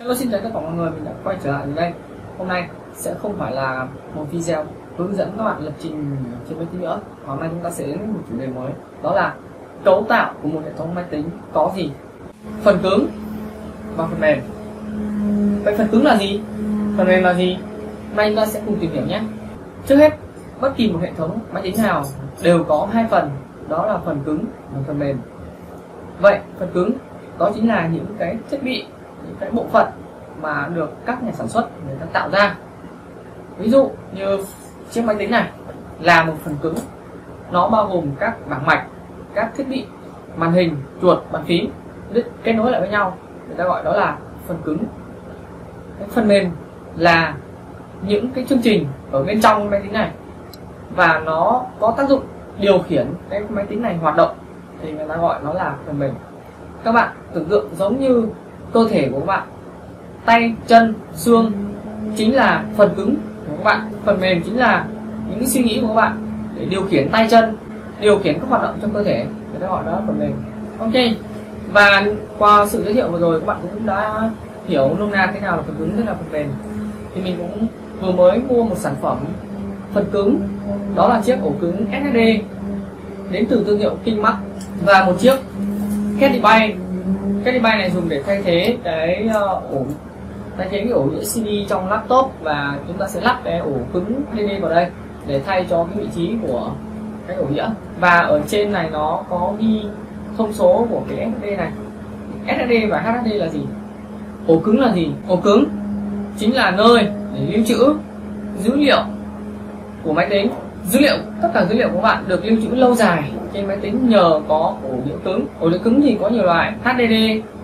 Hello xin chào tất cả mọi người, mình đã quay trở lại ở đây. Hôm nay sẽ không phải là một video hướng dẫn các bạn lập trình trên máy tính nữa Hôm nay chúng ta sẽ đến một chủ đề mới Đó là cấu tạo của một hệ thống máy tính có gì? Phần cứng và phần mềm. Vậy phần cứng là gì? Phần mềm là gì? Hôm nay chúng ta sẽ cùng tìm hiểu nhé. Trước hết, bất kỳ một hệ thống máy tính nào đều có hai phần Đó là phần cứng và phần mềm. Vậy, phần cứng đó chính là những cái thiết bị những cái bộ phận mà được các nhà sản xuất, người ta tạo ra. Ví dụ như chiếc máy tính này là một phần cứng. Nó bao gồm các bảng mạch, các thiết bị, màn hình, chuột, bàn phím, kết nối lại với nhau. Người ta gọi đó là phần cứng. Cái phần mềm là những cái chương trình ở bên trong máy tính này. Và nó có tác dụng điều khiển cái máy tính này hoạt động, thì người ta gọi nó là phần mềm. Các bạn tưởng tượng giống như cơ thể của các bạn. Tay, chân, xương chính là phần cứng của các bạn, phần mềm chính là những suy nghĩ của các bạn để điều khiển tay chân, điều khiển các hoạt động trong cơ thể. Người ta gọi đó là phần mềm. Ok, và qua sự giới thiệu vừa rồi, các bạn cũng đã hiểu nôm na thế nào là phần cứng, thế nào là phần mềm. Thì mình cũng vừa mới mua một sản phẩm phần cứng, đó là chiếc ổ cứng SSD đến từ thương hiệu Kingmax và một chiếc Caddy Bay cái device này dùng để thay thế cái ờ, ổ, thay thế cái ổ đĩa CD trong laptop và chúng ta sẽ lắp cái ổ cứng DD vào đây để thay cho cái vị trí của cái ổ đĩa. Và ở trên này nó có ghi thông số của cái SSD này. SSD và HDD là gì? Ổ cứng là gì? Ổ cứng chính là nơi để lưu trữ dữ liệu của máy tính dữ liệu tất cả dữ liệu của bạn được lưu trữ lâu dài trên máy tính nhờ có ổ đĩa cứng. Ổ đĩa cứng thì có nhiều loại HDD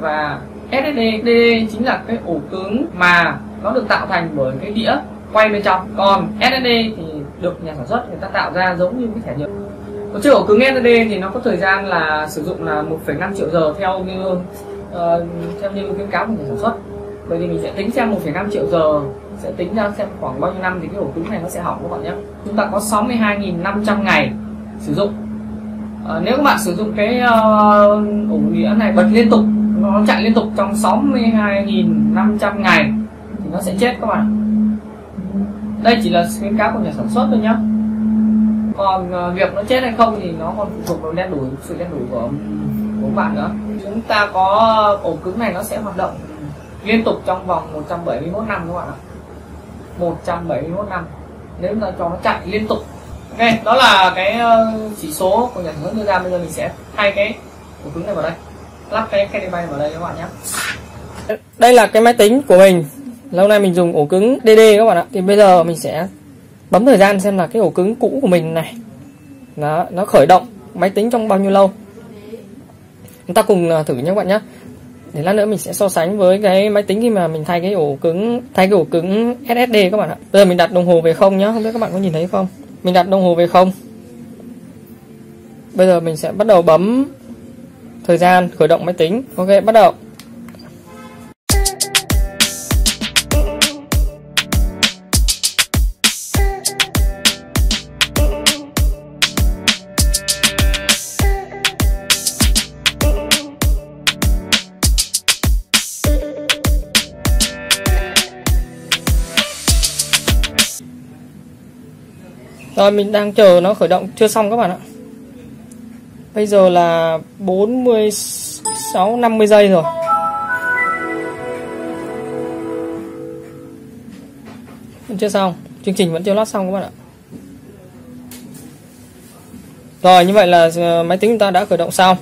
và SSD DD chính là cái ổ cứng mà nó được tạo thành bởi cái đĩa quay bên trong. Còn SSD thì được nhà sản xuất người ta tạo ra giống như cái thẻ nhớ một chiếc ổ cứng SSD thì nó có thời gian là sử dụng là 1,5 triệu giờ theo như uh, theo như khuyến cáo của nhà sản xuất bởi vì mình sẽ tính xem 1,5 triệu giờ sẽ tính ra xem khoảng bao nhiêu năm thì cái ổ cứng này nó sẽ hỏng các bạn nhé. Chúng ta có 62.500 ngày sử dụng. À, nếu các bạn sử dụng cái uh, ổ đĩa này bật liên tục nó chạy liên tục trong 62.500 ngày thì nó sẽ chết các bạn. Đây chỉ là khuyến cáo của nhà sản xuất thôi nhé còn uh, việc nó chết hay không thì nó còn phụ thuộc vào đen đủ sự đen đủ của của bạn nữa. Chúng ta có ổ cứng này nó sẽ hoạt động liên tục trong vòng 171 năm các bạn ạ? 171 năm. Nếu chúng ta cho nó chạy liên tục. Ok, đó là cái ờ, chỉ số của nhà sản xuất đưa ra. Bây giờ mình sẽ thay cái ổ cứng này vào đây. Lắp cái cái bay vào đây các bạn nhé. Đây là cái máy tính của mình. Lâu nay mình dùng ổ cứng DD các bạn ạ. Thì bây giờ mình sẽ bấm thời gian xem là cái ổ cứng cũ của mình này. Nó nó khởi động máy tính trong bao nhiêu lâu. Chúng ta cùng ờ, thử nhé các bạn nhé để lát nữa mình sẽ so sánh với cái máy tính khi mà mình thay cái ổ cứng, thay cái ổ cứng SSD các bạn ạ. Bây giờ mình đặt đồng hồ về không nhá, không biết các bạn có nhìn thấy không? Mình đặt đồng hồ về không. Bây giờ mình sẽ bắt đầu bấm thời gian khởi động máy tính. Ok, bắt đầu. Rồi, mình đang chờ nó khởi động. Chưa xong các bạn ạ. Bây giờ là 46 50 giây rồi. Vẫn chưa xong. Chương trình vẫn chưa lót xong các bạn ạ. Rồi, như vậy là ờ, máy tính chúng ta đã khởi động xong.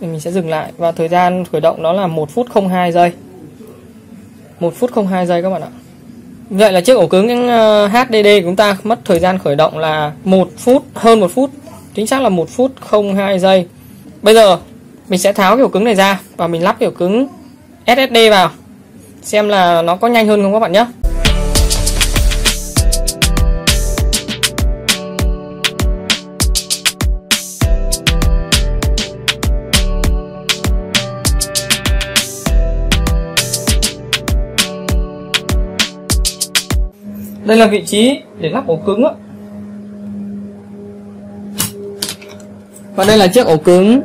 Mình sẽ dừng lại. Và thời gian khởi động đó là 1 phút 02 giây. 1 phút 02 giây các bạn ạ. Vậy là chiếc ổ cứng ờ, HDD của chúng ta mất thời gian khởi động là 1 phút, hơn 1 phút. Chính xác là 1 phút 02 giây. Bây giờ mình sẽ tháo cái ổ cứng này ra Và mình lắp cái ổ cứng SSD vào. Xem là nó có nhanh hơn không các bạn nhé. Đây là vị trí để lắp ổ cứng á. Và đây là chiếc ổ cứng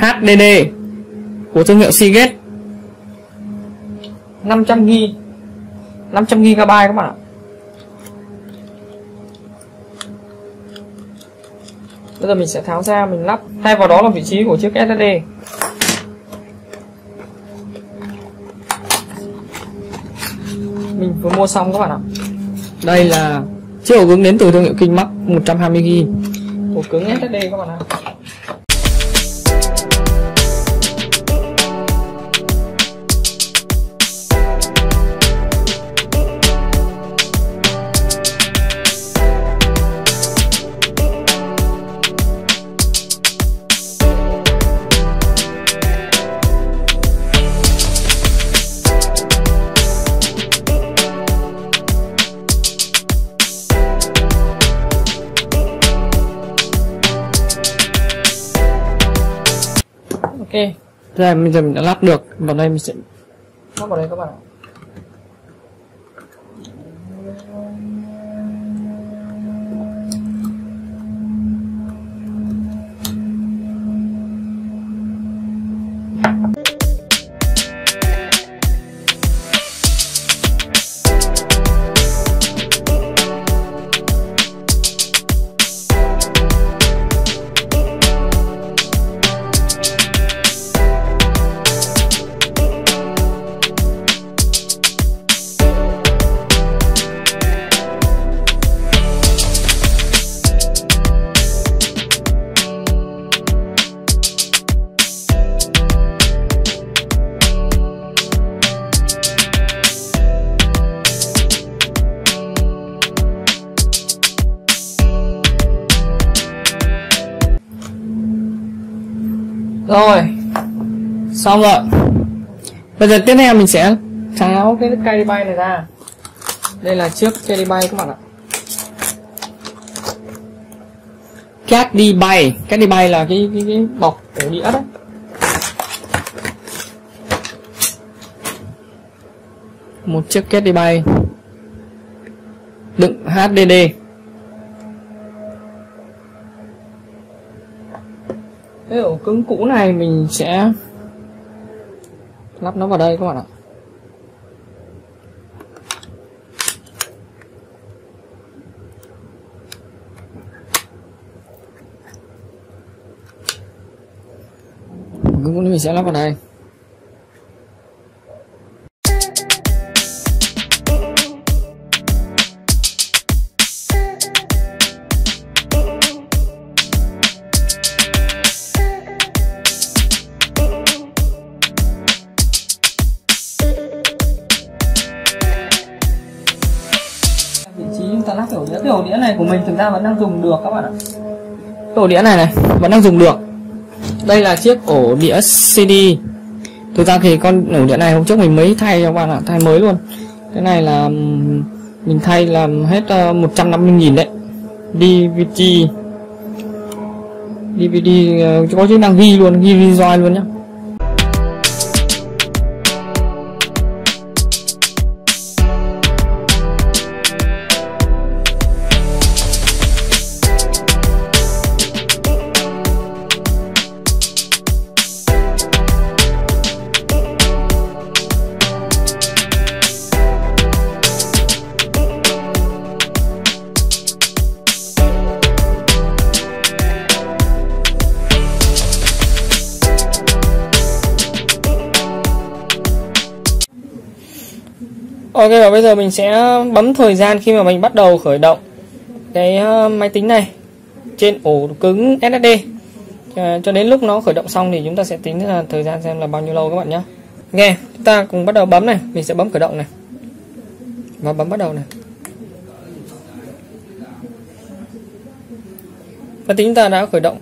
HDD của thương hiệu Seagate. 500 GB 500 GB các bạn ạ. Bây giờ mình sẽ tháo ra mình lắp. Thay vào đó là vị trí của chiếc SSD vừa mua xong các bạn ạ. Đây là chiếc ổ cứng đến từ thương hiệu King Max 120GB ổ cứng SSD các bạn ạ ok đây bây giờ mình đã lắp được vào đây mình sẽ lắp vào đây các bạn ạ. Rồi. Xong rồi. Bây giờ tiếp theo mình sẽ tháo cái cây bay này ra. Đây là chiếc cây bay các bạn ạ. Cát đi bay. Cát đi bay là cái cái, cái bọc ổ đĩa đấy một chiếc két đi bay. Đựng HDD cái ổ cứng cũ này mình sẽ lắp nó vào đây các bạn ạ. Cứng cũ này mình sẽ lắp vào đây. Vị trí chúng ta lắp cái đĩa. Cái ổ đĩa này của mình thực ra vẫn đang dùng được các bạn ạ. Cái ổ đĩa này này vẫn đang dùng được. Đây là chiếc ổ đĩa CD thực ra thì con ổ đĩa này hôm trước mình mới thay cho các bạn ạ thay mới luôn. Cái này là mình thay làm hết ờ, uh, 150 nghìn đấy. DVD DVD ờ, có chức năng ghi luôn ghi video luôn nhá. Ok, và bây giờ mình sẽ bấm thời gian khi mà mình bắt đầu khởi động cái ờ, máy tính này trên ổ cứng SSD ờ, cho đến lúc nó khởi động xong thì chúng ta sẽ tính là thời gian xem là bao nhiêu lâu các bạn nhé nghe chúng ta cùng bắt đầu bấm này. Mình sẽ bấm khởi động này. Và bấm bắt đầu này. Máy tính ta đã khởi động.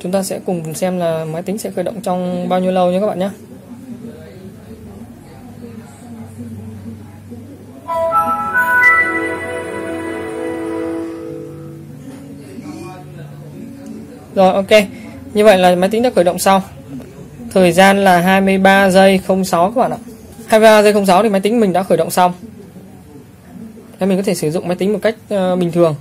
Chúng ta sẽ cùng xem là máy tính sẽ khởi động trong bao nhiêu lâu nhé các bạn nhé Rồi ok. Như vậy là máy tính đã khởi động xong. Thời gian là 23 giây 06 các bạn ạ. 23 giây 06 thì máy tính mình đã khởi động xong. Thế mình có thể sử dụng máy tính một cách uh, bình thường.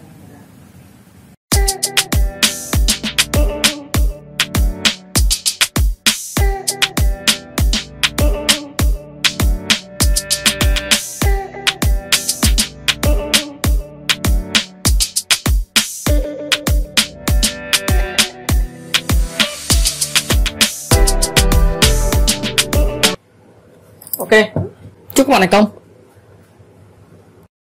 Chúc các bạn thành công.